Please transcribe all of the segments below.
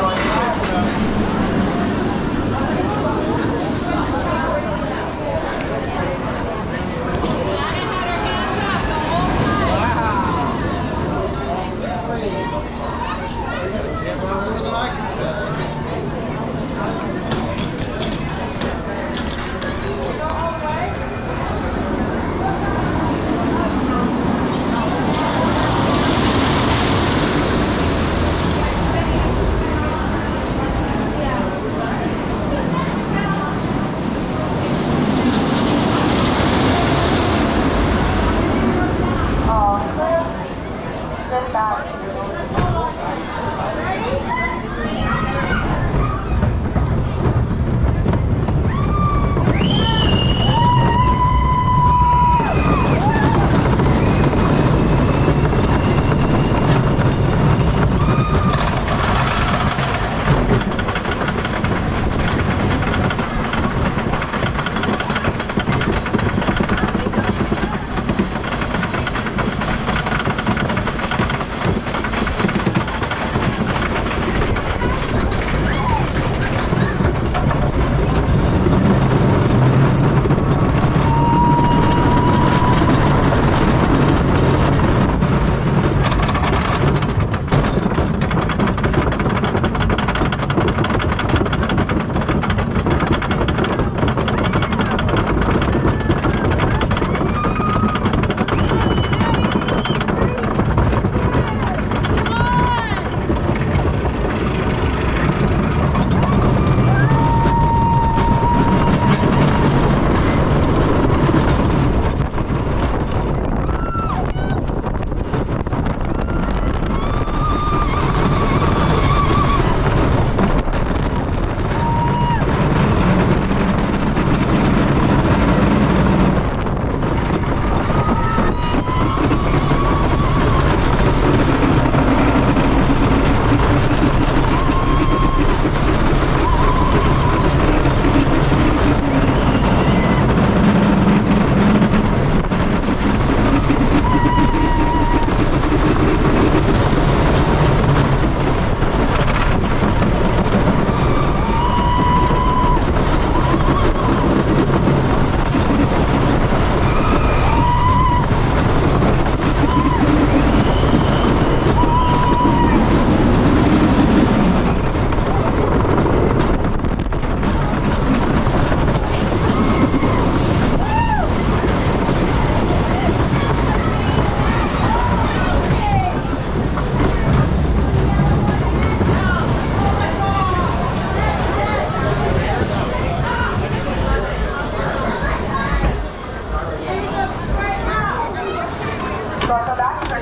多一点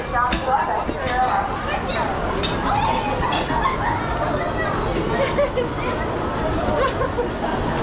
Thank you.